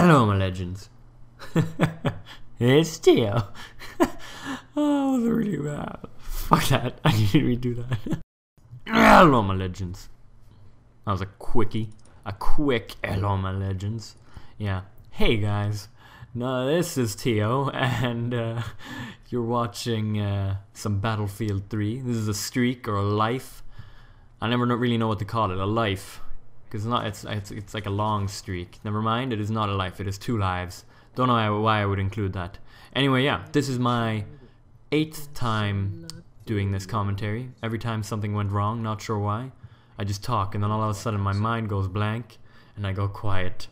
Hello, my legends. it's Teo. oh, that was really bad. Fuck that. I need to redo that. hello, my legends. That was a quickie. A quick hello, my legends. Yeah. Hey, guys. No, this is Teo, and uh, you're watching uh, some Battlefield 3. This is a streak or a life. I never really know what to call it. A life. Because it's not. It's, it's it's like a long streak. Never mind. It is not a life. It is two lives. Don't know why I would include that. Anyway, yeah. This is my eighth time doing this commentary. Every time something went wrong, not sure why. I just talk, and then all of a sudden my mind goes blank, and I go quiet.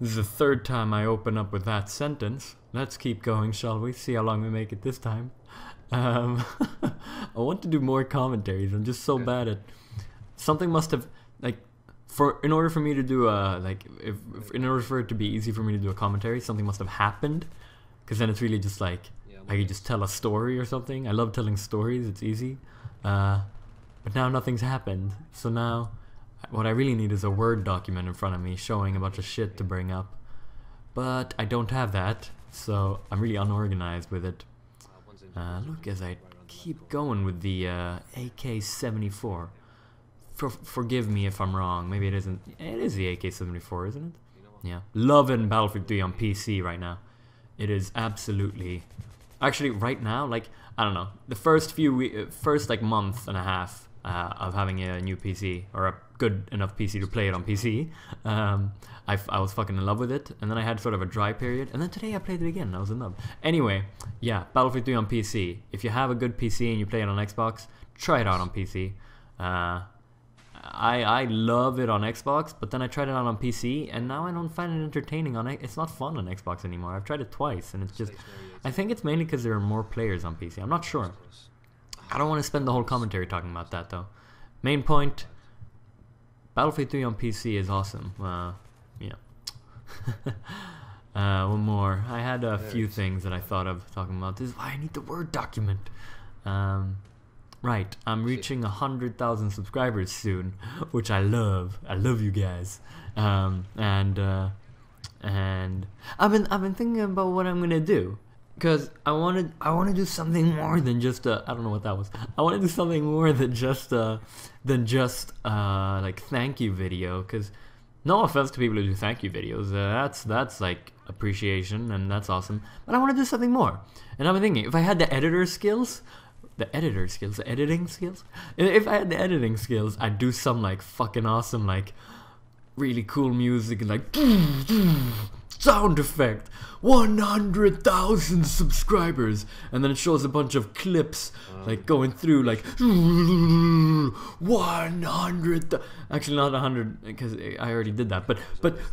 This is the third time I open up with that sentence. Let's keep going, shall we? See how long we make it this time. Um, I want to do more commentaries. I'm just so bad at. Something must have like for in order for me to do a like if, if, in order for it to be easy for me to do a commentary something must have happened. Because then it's really just like I could just tell a story or something. I love telling stories. It's easy. Uh, but now nothing's happened. So now what I really need is a word document in front of me showing a bunch of shit to bring up. But I don't have that. So I'm really unorganized with it. Uh, look as I keep going with the uh, AK-74 for, forgive me if I'm wrong. Maybe it isn't. It is the AK-74, isn't it? Yeah. Loving Battlefield 3 on PC right now. It is absolutely... Actually, right now, like, I don't know. The first few... Uh, first, like, month and a half uh, of having a new PC, or a good enough PC to play it on PC, um, I, I was fucking in love with it. And then I had sort of a dry period. And then today I played it again I was in love. Anyway, yeah, Battlefield 3 on PC. If you have a good PC and you play it on Xbox, try it out on PC. Uh, I I love it on Xbox, but then I tried it out on PC, and now I don't find it entertaining on it. It's not fun on Xbox anymore. I've tried it twice, and it's just. I think it's mainly because there are more players on PC. I'm not sure. I don't want to spend the whole commentary talking about that though. Main point. Battlefield 3 on PC is awesome. Uh, yeah. uh, one more. I had a few things that I thought of talking about. This is why I need the Word document. Um, Right, I'm reaching a hundred thousand subscribers soon, which I love. I love you guys, um, and uh, and I've been I've been thinking about what I'm gonna do, cause I wanted I want to do something more than just a I don't know what that was. I want to do something more than just a than just uh like thank you video, cause no offense to people who do thank you videos, uh, that's that's like appreciation and that's awesome. But I want to do something more, and I've been thinking if I had the editor skills the editor skills, the editing skills. If I had the editing skills, I'd do some like fucking awesome, like really cool music and like sound effect. 100,000 subscribers. And then it shows a bunch of clips uh. like going through like 100. Actually, not 100 because I already did that. But, but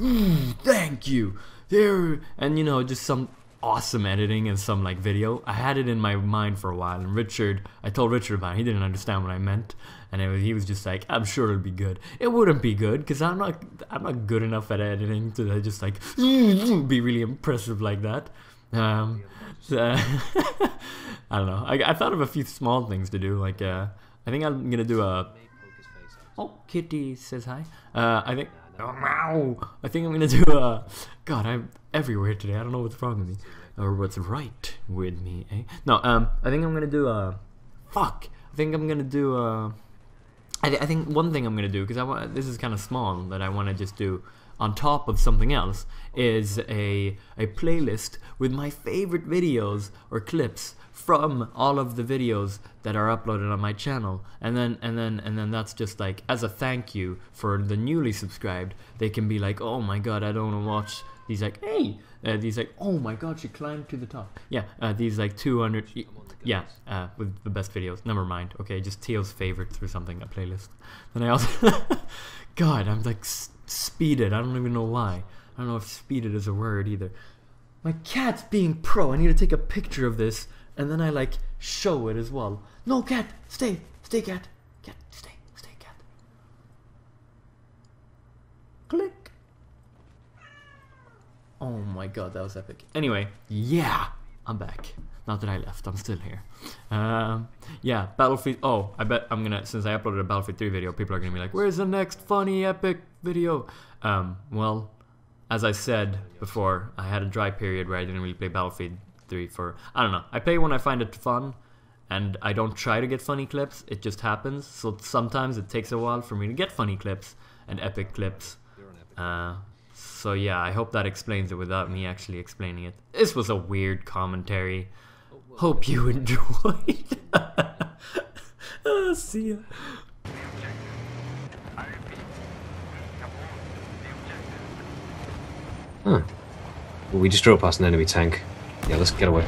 thank you. There. And you know, just some awesome editing and some like video. I had it in my mind for a while, and Richard, I told Richard about it. He didn't understand what I meant, and was, he was just like, "I'm sure it'll be good." It wouldn't be good because I'm not, I'm not good enough at editing to just like be really impressive like that. Um, so, I don't know. I, I thought of a few small things to do. Like, uh, I think I'm gonna do a. Oh, Kitty says hi. Uh, I think. Oh, wow. I think I'm gonna do a. God, I'm everywhere today. I don't know what's wrong with me, or what's right with me. Eh? No, um, I think I'm gonna do a. Fuck. I think I'm gonna do a. I, th I think one thing I'm gonna do because I want this is kind of small that I want to just do on top of something else is a a playlist with my favorite videos or clips from all of the videos that are uploaded on my channel. And then and then and then that's just like as a thank you for the newly subscribed they can be like oh my god I don't want to watch these like hey! Uh, these like oh my god she climbed to the top. Yeah uh, these like 200 yeah uh, with the best videos. Never mind okay just Teo's favorites or something a playlist. Then I also god I'm like speeded. I don't even know why. I don't know if speeded is a word either. My cat's being pro. I need to take a picture of this. And then I like show it as well no cat stay stay cat cat stay stay cat click Oh my god, that was epic. Anyway, yeah, I'm back. Not that I left, I'm still here. Um, yeah, Battlefield. Oh, I bet I'm gonna, since I uploaded a Battlefield 3 video, people are gonna be like, where's the next funny, epic video? Um, well, as I said before, I had a dry period where I didn't really play Battlefield 3 four. I don't know. I play when I find it fun, and I don't try to get funny clips. It just happens. So sometimes it takes a while for me to get funny clips and epic clips. Uh, so yeah, I hope that explains it without me actually explaining it. This was a weird commentary. Hope you enjoyed. uh, see ya. Huh. Well, we just drove past an enemy tank. Yeah, let's get away.